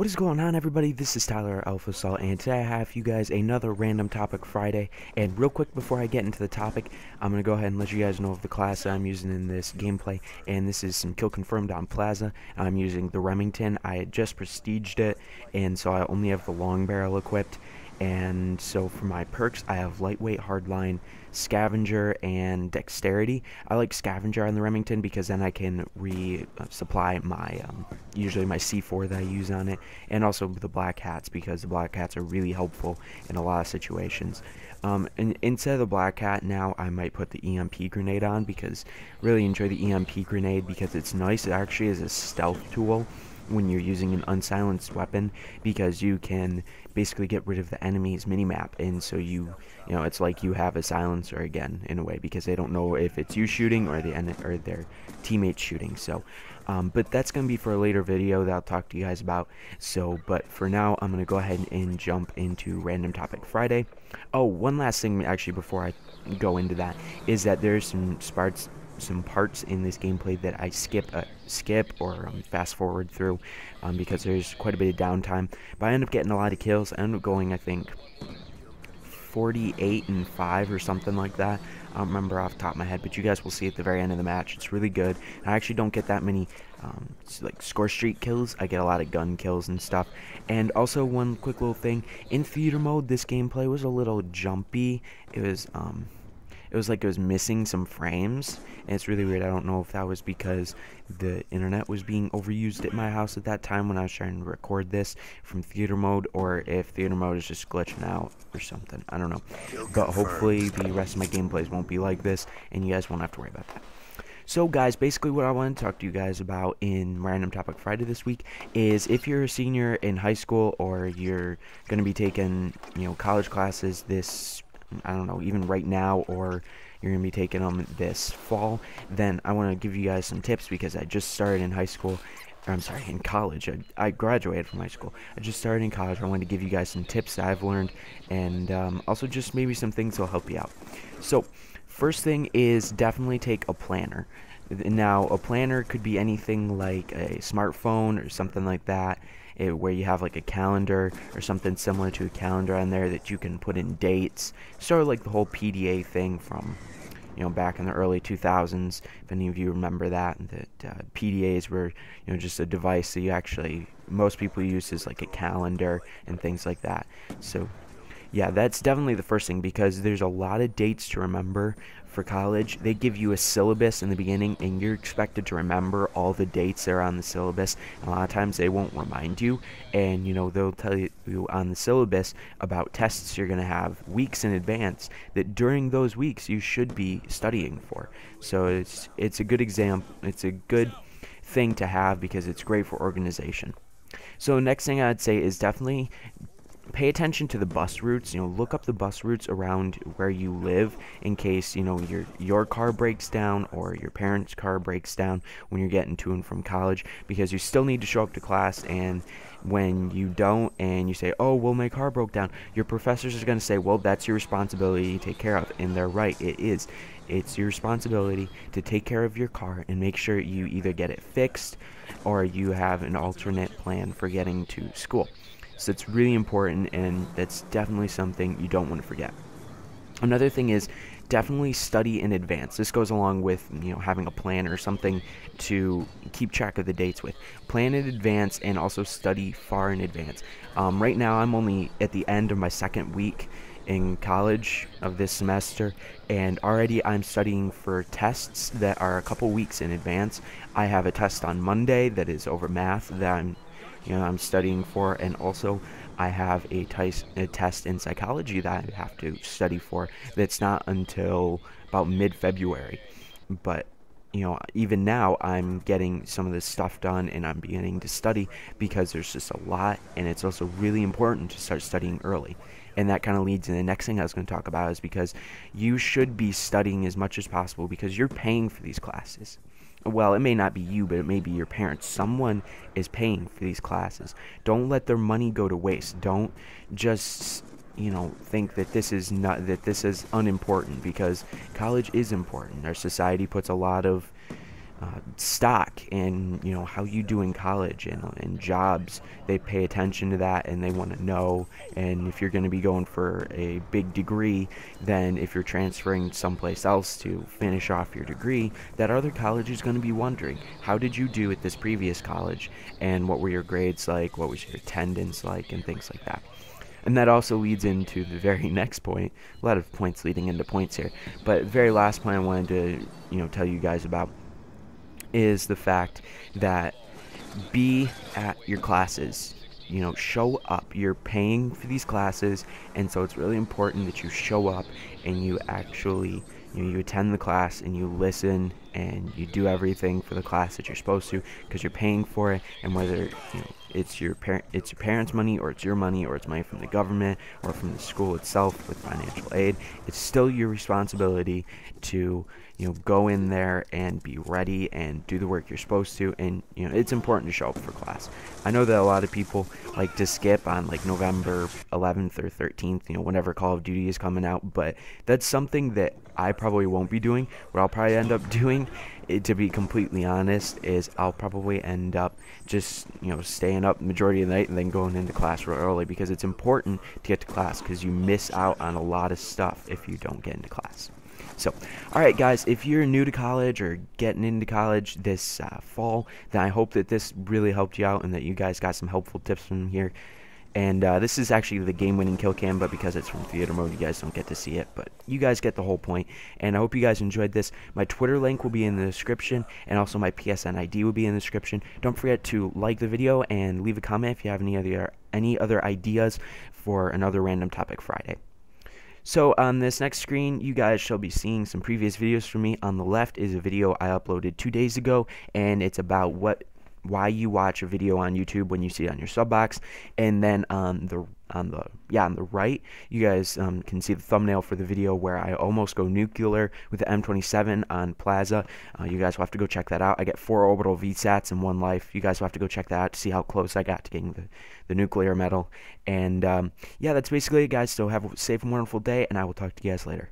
What is going on everybody? This is Tyler Alpha Salt and today I have for you guys another random topic Friday and real quick before I get into the topic I'm going to go ahead and let you guys know of the class I'm using in this gameplay and this is some kill confirmed on Plaza. I'm using the Remington. I just prestiged it and so I only have the long barrel equipped and so for my perks I have lightweight hardline scavenger and dexterity I like scavenger on the Remington because then I can resupply my um, usually my C4 that I use on it and also the black hats because the black hats are really helpful in a lot of situations. Um, and instead of the black hat now I might put the EMP grenade on because really enjoy the EMP grenade because it's nice. It actually is a stealth tool when you're using an unsilenced weapon because you can basically get rid of the enemy's minimap. And so you you know it's like you have a silencer again in a way because they don't know if it's you shooting or the or their teammates shooting. So um, but that's gonna be for a later video that I'll talk to you guys about. So but for now I'm gonna go ahead and jump into random topic Friday. Oh one last thing actually before I go into that is that there's some sparks some parts in this gameplay that I skip uh, skip or um, fast forward through um, because there's quite a bit of downtime. But I end up getting a lot of kills. I end up going, I think, 48 and 5 or something like that. I don't remember off the top of my head, but you guys will see at the very end of the match. It's really good. I actually don't get that many um, like score streak kills. I get a lot of gun kills and stuff. And also one quick little thing in theater mode, this gameplay was a little jumpy. It was um, it was like it was missing some frames and it's really weird. I don't know if that was because the internet was being overused at my house at that time when i was trying to record this from theater mode or if theater mode is just glitching out or something. I don't know. But hopefully the rest of my gameplays won't be like this and you guys won't have to worry about that. So guys, basically what I want to talk to you guys about in Random Topic Friday this week is if you're a senior in high school or you're going to be taking, you know, college classes this I don't know, even right now or you're going to be taking them this fall, then I want to give you guys some tips because I just started in high school. I'm sorry, in college. I, I graduated from high school. I just started in college. I wanted to give you guys some tips that I've learned and um, also just maybe some things that'll help you out. So, first thing is definitely take a planner. Now, a planner could be anything like a smartphone or something like that it, where you have like a calendar or something similar to a calendar on there that you can put in dates. Sort of like the whole PDA thing from you know back in the early 2000s. If any of you remember that, that uh, PDAs were you know just a device that you actually most people use as like a calendar and things like that. So yeah, that's definitely the first thing because there's a lot of dates to remember for college. They give you a syllabus in the beginning and you're expected to remember all the dates that are on the syllabus. A lot of times they won't remind you and you know they'll tell you on the syllabus about tests you're going to have weeks in advance that during those weeks you should be studying for. So it's it's a good example. it's a good thing to have because it's great for organization. So next thing I'd say is definitely pay attention to the bus routes you know look up the bus routes around where you live in case you know your your car breaks down or your parents car breaks down when you're getting to and from college because you still need to show up to class and when you don't and you say oh well my car broke down your professors are going to say well that's your responsibility to take care of and they're right it is. It's your responsibility to take care of your car and make sure you either get it fixed or you have an alternate plan for getting to school so it's really important, and that's definitely something you don't want to forget. Another thing is definitely study in advance. This goes along with you know having a plan or something to keep track of the dates with. Plan in advance and also study far in advance. Um, right now, I'm only at the end of my second week in college of this semester and already I'm studying for tests that are a couple weeks in advance. I have a test on Monday that is over math that I'm you know I'm studying for, and also I have a, test in psychology that I have to study for. That's not until about mid-February, but you know, even now I'm getting some of this stuff done and I'm beginning to study because there's just a lot and it's also really important to start studying early. And that kind of leads to the next thing I was going to talk about is because you should be studying as much as possible because you're paying for these classes well, it may not be you, but it may be your parents. Someone is paying for these classes. Don't let their money go to waste. Don't just you know think that this is not that this is unimportant because college is important. Our society puts a lot of uh, stock and you know how you do in college and, and jobs. They pay attention to that and they want to know. And if you're going to be going for a big degree then if you're transferring someplace else to finish off your degree that other college is going to be wondering how did you do at this previous college? And what were your grades like? What was your attendance like? And things like that. And that also leads into the very next point. A lot of points leading into points here. But very last point I wanted to, you know, tell you guys about is the fact that be at your classes. You know, show up. You're paying for these classes, and so it's really important that you show up and you actually, you know, you attend the class and you listen and you do everything for the class that you're supposed to because you're paying for it. And whether you know it's your parent, it's your parents' money, or it's your money, or it's money from the government, or from the school itself with financial aid, it's still your responsibility to you know go in there and be ready and do the work you're supposed to. And you know it's important to show up for class. I know that a lot of people like to skip on like november 11th or 13th you know whenever call of duty is coming out. But that's something that i probably won't be doing. What i'll probably end up doing it, to be completely honest is i'll probably end up just you know staying up the majority of the night and then going into class real early because it's important to get to class because you miss out on a lot of stuff if you don't get into class so, alright guys, if you're new to college or getting into college this uh, fall, then I hope that this really helped you out and that you guys got some helpful tips from here. And uh, this is actually the game-winning kill cam, but because it's from theater mode, you guys don't get to see it. But you guys get the whole point. And I hope you guys enjoyed this. My Twitter link will be in the description, and also my PSN ID will be in the description. Don't forget to like the video and leave a comment if you have any other any other ideas for another random topic Friday. So on this next screen, you guys shall be seeing some previous videos from me. On the left is a video I uploaded two days ago, and it's about what why you watch a video on YouTube when you see it on your sub box, and then on the on the yeah on the right you guys um, can see the thumbnail for the video where I almost go nuclear with the M27 on Plaza. Uh, you guys will have to go check that out. I get four orbital VSATs in one life. You guys will have to go check that out to see how close I got to getting the, the nuclear medal. And um, yeah, that's basically it, guys. So have a safe and wonderful day, and I will talk to you guys later.